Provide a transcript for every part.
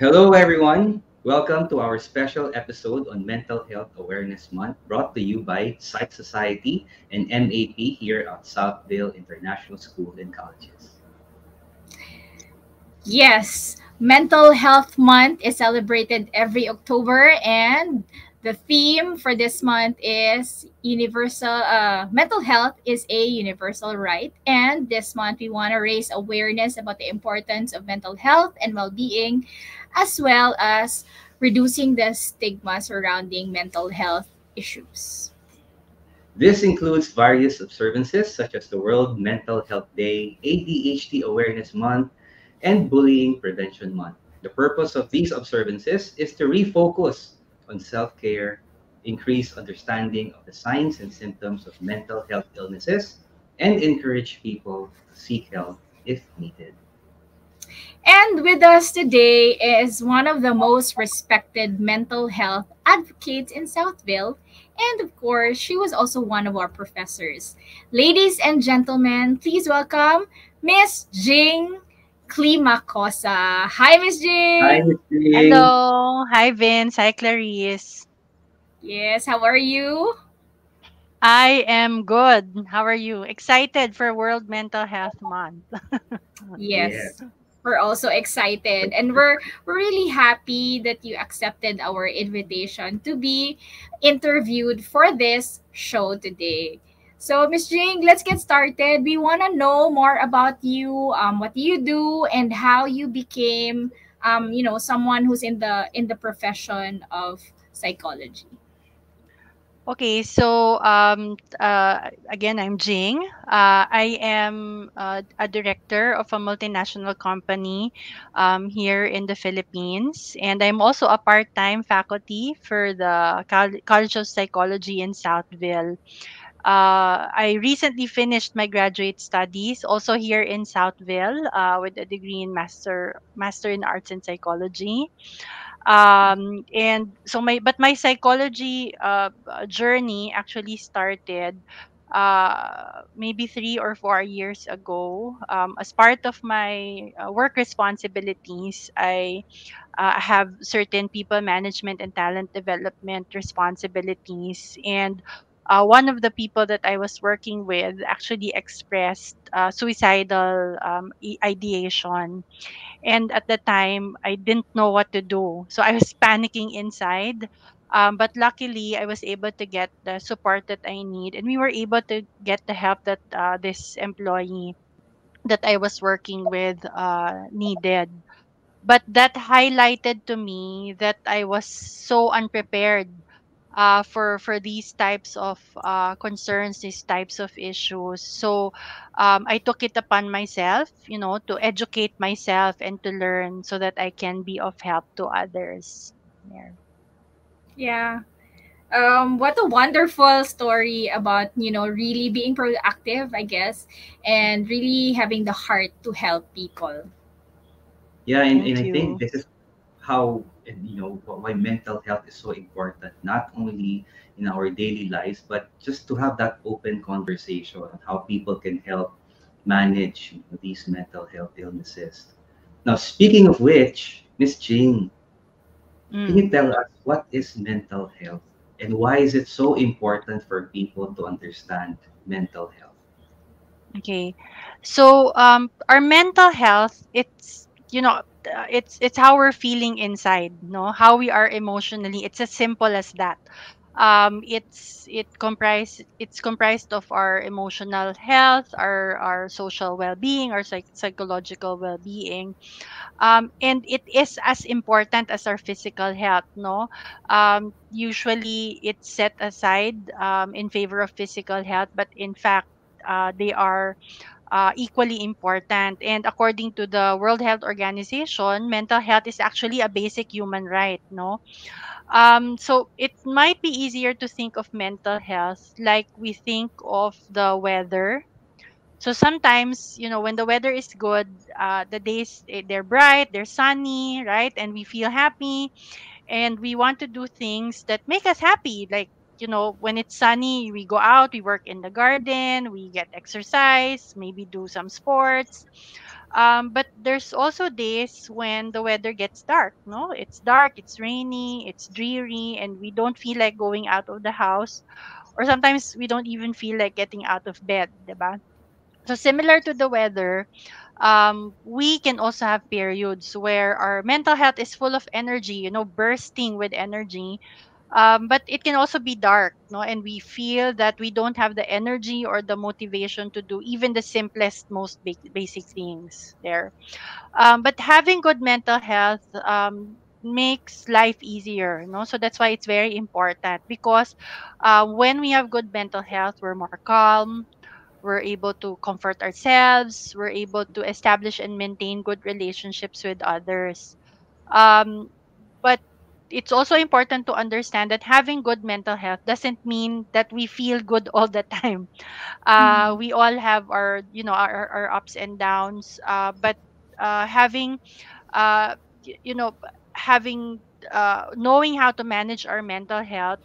Hello, everyone. Welcome to our special episode on Mental Health Awareness Month, brought to you by Psych Society and MAP here at Southville International School and Colleges. Yes, Mental Health Month is celebrated every October, and the theme for this month is universal. Uh, mental health is a universal right, and this month we want to raise awareness about the importance of mental health and well-being, as well as reducing the stigma surrounding mental health issues. This includes various observances such as the World Mental Health Day, ADHD Awareness Month, and Bullying Prevention Month. The purpose of these observances is to refocus on self care, increase understanding of the signs and symptoms of mental health illnesses, and encourage people to seek help if needed. And with us today is one of the most respected mental health advocates in Southville. And of course, she was also one of our professors. Ladies and gentlemen, please welcome Miss Jing Klimakosa. Hi, Miss Jing. Hi, Miss Jing. Hello. Hi, Vince. Hi, Clarice. Yes, how are you? I am good. How are you? Excited for World Mental Health Month. yes. Yeah. We're also excited and we're we're really happy that you accepted our invitation to be interviewed for this show today. So, Miss Jing, let's get started. We want to know more about you, um, what you do, and how you became, um, you know, someone who's in the in the profession of psychology. Okay, so um, uh, again, I'm Jing. Uh, I am uh, a director of a multinational company um, here in the Philippines, and I'm also a part-time faculty for the College of Psychology in Southville. Uh, I recently finished my graduate studies, also here in Southville, uh, with a degree in master master in arts and psychology. Um and so my but my psychology uh journey actually started uh maybe three or four years ago. Um, as part of my uh, work responsibilities i uh, have certain people management and talent development responsibilities. And uh, one of the people that I was working with actually expressed uh, suicidal um, ideation. And at the time i didn't know what to do. So i was panicking inside. Um, but luckily i was able to get the support that i need. And we were able to get the help that uh, this employee that i was working with uh, needed. But that highlighted to me that i was so unprepared uh, for for these types of uh, concerns, these types of issues. So um, I took it upon myself, you know, to educate myself and to learn so that I can be of help to others. Yeah. Yeah. Um, what a wonderful story about you know really being proactive, I guess, and really having the heart to help people. Yeah, and, and I think this is how and you know why mental health is so important not only in our daily lives but just to have that open conversation on how people can help manage you know, these mental health illnesses. Now speaking of which miss jing mm. can you tell us what is mental health and why is it so important for people to understand mental health? Okay. So um, our mental health it's you know uh, it's it's how we're feeling inside no? How we are emotionally it's as simple as that. Um it's it comprised it's comprised of our emotional health our our social well-being our psych- psychological well-being. Um and it is as important as our physical health no? Um usually it's set aside um in favor of physical health but in fact uh, they are uh, equally important. And according to the World Health Organization, mental health is actually a basic human right, no? Um, so it might be easier to think of mental health like we think of the weather. So sometimes, you know, when the weather is good, uh, the days eh, they're bright, they're sunny, right, and we feel happy, and we want to do things that make us happy, like you know, when it's sunny, we go out, we work in the garden, we get exercise, maybe do some sports. um, but there's also days when the weather gets dark no it's dark it's rainy it's dreary and we don't feel like going out of the house or sometimes we don't even feel like getting out of bed diba? so similar to the weather um, we can also have periods where our mental health is full of energy you know bursting with energy um, but it can also be dark no? And we feel that we don't have the energy or the motivation to do even the simplest most ba- basic things there. Um, but having good mental health um, makes life easier no? So that's why it's very important because uh, when we have good mental health we're more calm we're able to comfort ourselves we're able to establish and maintain good relationships with others. Um, but it's also important to understand that having good mental health doesn't mean that we feel good all the time. Uh, Mhm. we all have our, you know, our, our ups and downs. Uh, but uh, having, uh, you know, having, uh, knowing how to manage our mental health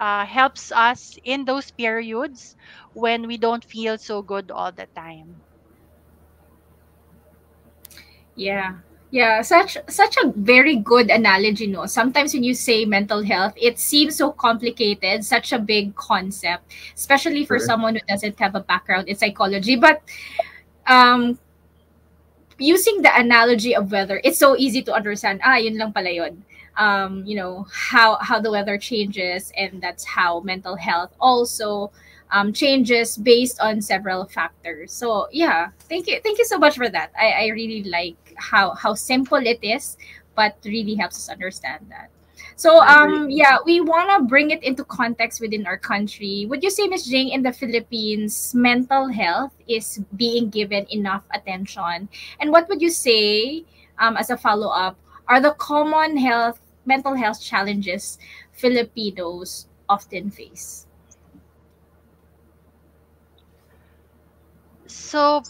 uh, helps us in those periods when we don't feel so good all the time. Yeah. Yeah, such such a very good analogy, no. Sometimes when you say mental health, it seems so complicated, such a big concept, especially for Correct. someone who doesn't have a background in psychology. But um using the analogy of weather, it's so easy to understand. Ah, yun lang pala yun. Um, you know, how how the weather changes and that's how mental health also um, changes based on several factors. So yeah, thank you. Thank you so much for that. I, I really like how how simple it is, but really helps us understand that. So um yeah, we wanna bring it into context within our country. Would you say, Miss Jing, in the Philippines, mental health is being given enough attention? And what would you say, um, as a follow up, are the common health mental health challenges Filipinos often face? So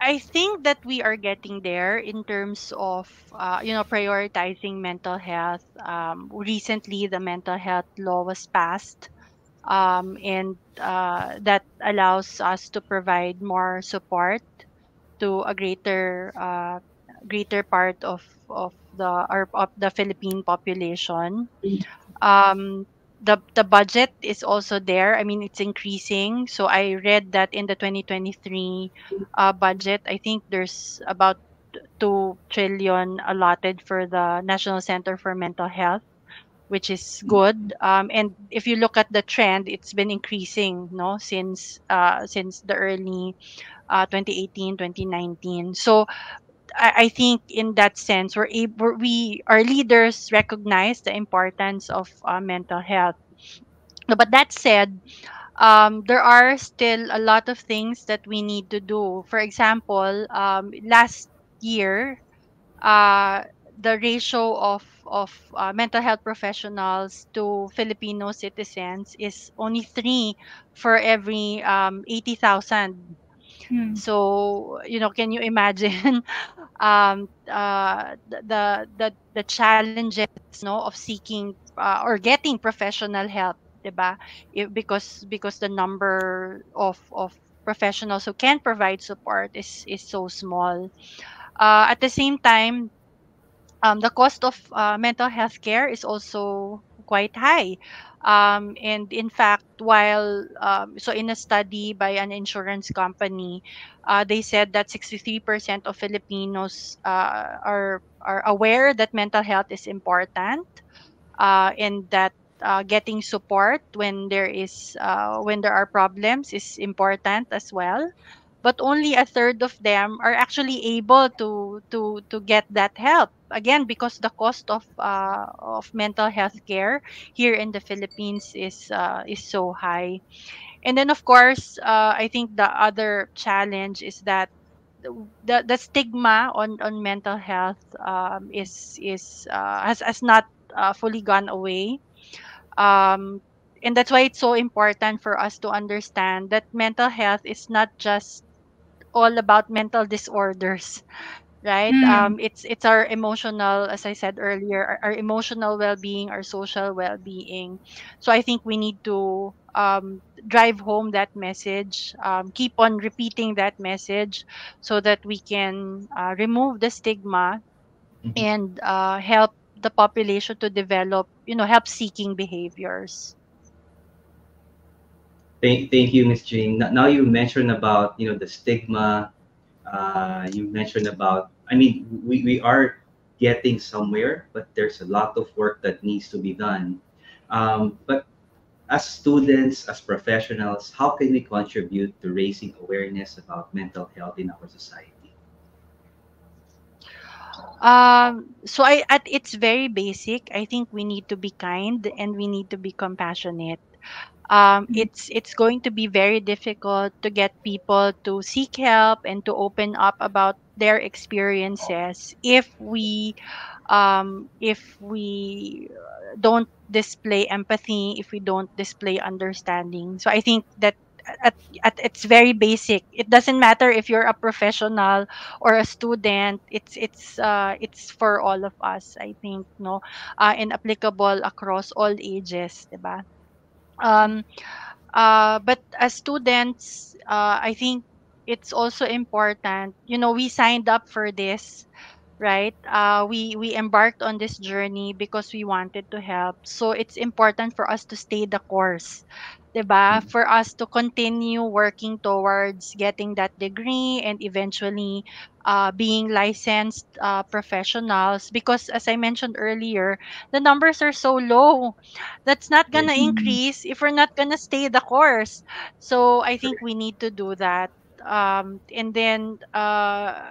I think that we are getting there in terms of uh, you know prioritizing mental health. Um, recently, the mental health law was passed, um, and uh, that allows us to provide more support to a greater uh, greater part of of the of the Philippine population um the the budget is also there. I mean it's increasing. So i read that in the 2023 uh, budget i think there's about 2 trillion allotted for the national center for mental health which is good. Um, and if you look at the trend it's been increasing no since uh, since the early uh, 2018 2019 so I, I think in that sense we're able we our leaders recognize the importance of uh, mental health but that said, um, there are still a lot of things that we need to do. For example, um, last year, uh, the ratio of of uh, mental health professionals to Filipino citizens is only three for every um, eighty thousand. Hmm. So you know, can you imagine um, uh, the the the challenges no of seeking uh, or getting professional help ba? If, because because the number of of professionals who can provide support is is so small. Uh, at the same time, um, the cost of uh, mental health care is also quite high. Um, and in fact, while um, so in a study by an insurance company, uh, they said that 63% of Filipinos uh, are are aware that mental health is important uh, and that uh, getting support when there is uh, when there are problems is important as well. But only a third of them are actually able to to to get that help again because the cost of uh, of mental health care here in the Philippines is uh, is so high. And then of course uh, I think the other challenge is that the the stigma on on mental health um, is is uh, has has not uh, fully gone away. Um, and that's why it's so important for us to understand that mental health is not just all about mental disorders right Hmm. um it's it's our emotional as i said earlier our, our emotional well-being our social well-being so i think we need to um drive home that message, um, keep on repeating that message so that we can uh, remove the stigma mm-hmm. and uh, help the population to develop, you know, help seeking behaviors. Thank, thank you, Ms. Jing. Now you mentioned about, you know, the stigma. Uh, you mentioned about, I mean, we, we are getting somewhere, but there's a lot of work that needs to be done. Um, but as students, as professionals, how can we contribute to raising awareness about mental health in our society? Um, so I at its very basic, I think we need to be kind and we need to be compassionate. Um, mm-hmm. it's it's going to be very difficult to get people to seek help and to open up about their experiences if we um, if we don't display empathy, if we don't display understanding. So I think that at, at its very basic it doesn't matter if you're a professional or a student it's it's uh, it's for all of us i think no uh, and applicable across all ages diba um uh, but as students uh, i think it's also important you know we signed up for this right? Uh, we we embarked on this journey because we wanted to help. So it's important for us to stay the course, ba? Mm. For us to continue working towards getting that degree and eventually uh, being licensed uh, professionals because as I mentioned earlier, the numbers are so low. That's not going to mm-hmm. increase if we're not going to stay the course. So I think we need to do that. Um, and then uh,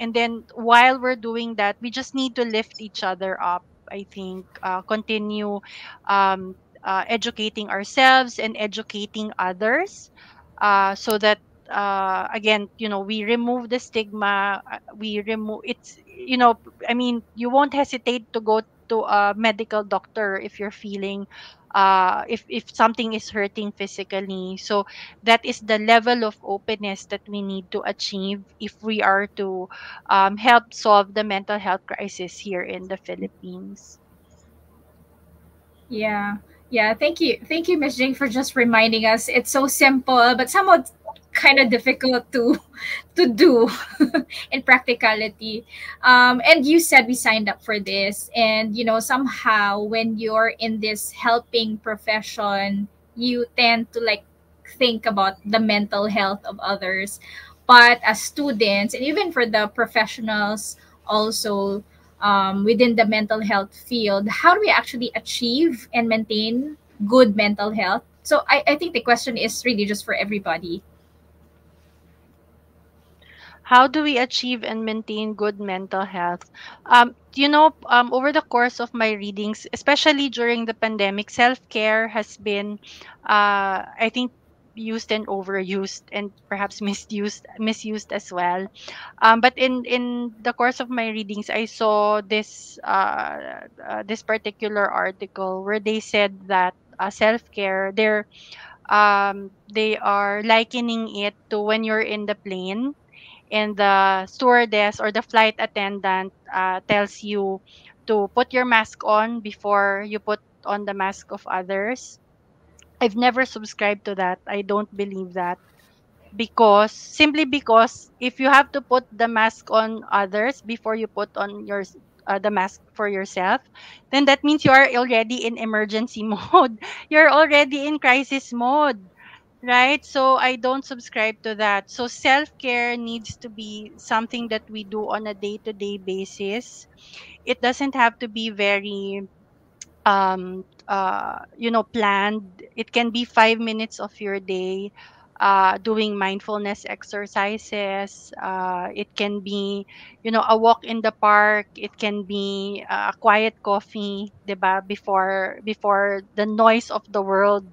and then while we're doing that we just need to lift each other up i think uh, continue um, uh, educating ourselves and educating others uh, so that uh, again you know we remove the stigma uh, we remove it's you know i mean you won't hesitate to go to a medical doctor if you're feeling uh, if if something is hurting physically. So that is the level of openness that we need to achieve if we are to um, help solve the mental health crisis here in the Philippines. Yeah. Yeah, thank you. Thank you, Ms. Jing, for just reminding us. It's so simple, but somewhat kind of difficult to to do in practicality. Um, and you said we signed up for this. And you know somehow when you're in this helping profession you tend to like think about the mental health of others. But as students and even for the professionals also um, within the mental health field how do we actually achieve and maintain good mental health? So I, I think the question is really just for everybody how do we achieve and maintain good mental health? Um, you know, um, over the course of my readings, especially during the pandemic, self care has been, uh, I think, used and overused and perhaps misused misused as well um, but in in the course of my readings i saw this uh, uh, this particular article where they said that uh, self-care they're um, they are likening it to when you're in the plane and the stewardess or the flight attendant uh, tells you to put your mask on before you put on the mask of others. I've never subscribed to that. I don't believe that because simply because if you have to put the mask on others before you put on your uh, the mask for yourself then that means you are already in emergency mode you're already in crisis mode right? So i don't subscribe to that. So self-care needs to be something that we do on a day-to-day basis. It doesn't have to be very um uh you know planned. It can be 5 minutes of your day uh, doing mindfulness exercises. Uh, it can be, you know, a walk in the park. It can be a quiet coffee, diba? Before before the noise of the world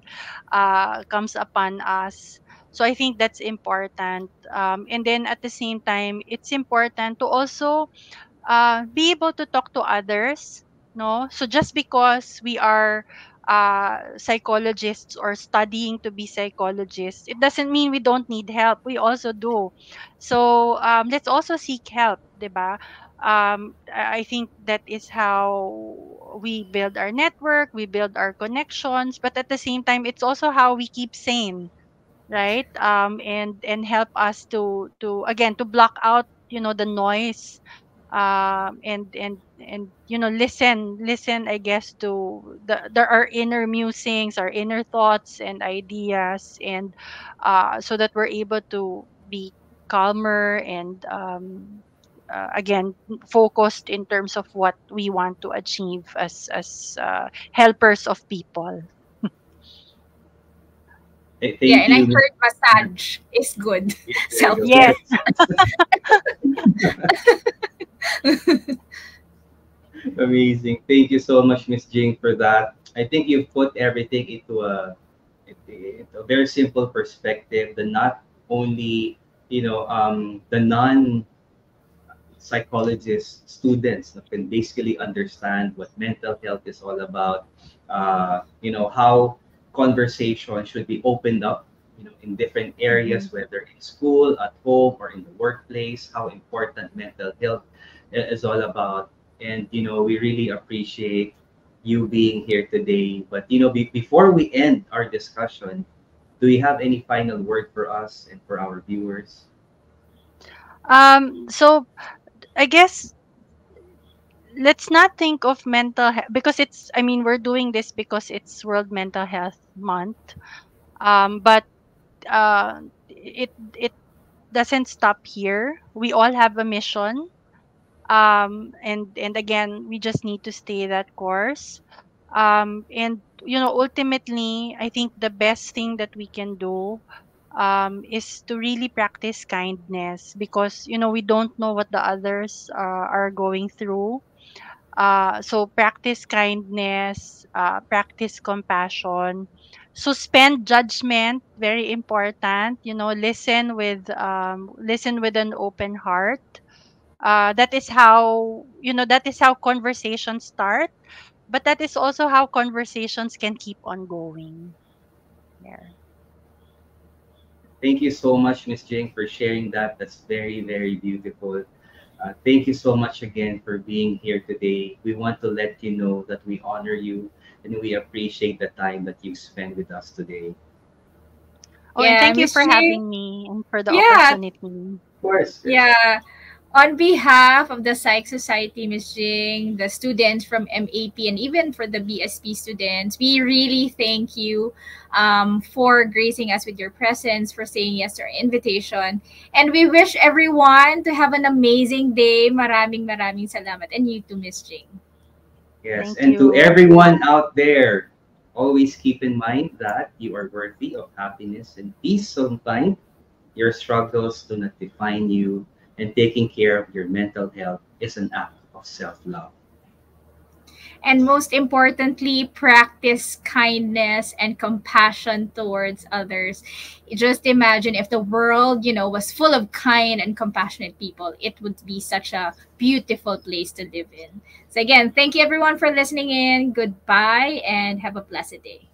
uh, comes upon us. So I think that's important. Um, and then at the same time, it's important to also uh, be able to talk to others. No, so just because we are uh, psychologists or studying to be psychologists, it doesn't mean we don't need help. We also do. So um, let's also seek help, diba? um, I think that is how we build our network, we build our connections, but at the same time, it's also how we keep sane, right? Um, and and help us to to again to block out you know the noise, um, and and and you know listen listen I guess to the there are inner musings, our inner thoughts and ideas, and uh, so that we're able to be calmer and um, uh, again focused in terms of what we want to achieve as as uh, helpers of people Hey, yeah, and you. I heard massage is good. Self yes. Amazing. Thank you so much, Miss Jing, for that. I think you've put everything into a, into a very simple perspective. The not only you know um, the non psychologists, students that can basically understand what mental health is all about. Uh, you know how conversation should be opened up. You know, in different areas, mm-hmm. whether in school, at home, or in the workplace. How important mental health is all about. And you know, we really appreciate you being here today. But you know, be, before we end our discussion, do you have any final word for us and for our viewers? Um, so I guess let's not think of mental health because it's I mean we're doing this because it's World Mental Health Month. Um, but uh, it it doesn't stop here. We all have a mission. Um, and and again, we just need to stay that course. Um, and you know, ultimately, I think the best thing that we can do um, is to really practice kindness because you know we don't know what the others uh, are going through uh, so practice kindness uh, practice compassion suspend judgment very important you know listen with um, listen with an open heart uh, that is how you know that is how conversations start but that is also how conversations can keep on going there Thank you so much, Miss Jing, for sharing that. That's very, very beautiful. Uh, thank you so much again for being here today. We want to let you know that we honor you and we appreciate the time that you spent with us today. Oh, yeah, and thank you for having me and for the yeah. opportunity. Of course. Yeah on behalf of the Psych Society, Ms. Jing, the students from MAP, and even for the BSP students, we really thank you um, for gracing us with your presence, for saying yes to our invitation. And we wish everyone to have an amazing day. Maraming maraming salamat. And you too, Ms. Jing. Yes, thank and you. to everyone out there, always keep in mind that you are worthy of happiness and peace of mind. Your struggles do not define you and taking care of your mental health is an act of self-love. And most importantly, practice kindness and compassion towards others. Just imagine if the world, you know, was full of kind and compassionate people, it would be such a beautiful place to live in. So again, thank you everyone for listening in. Goodbye and have a blessed day.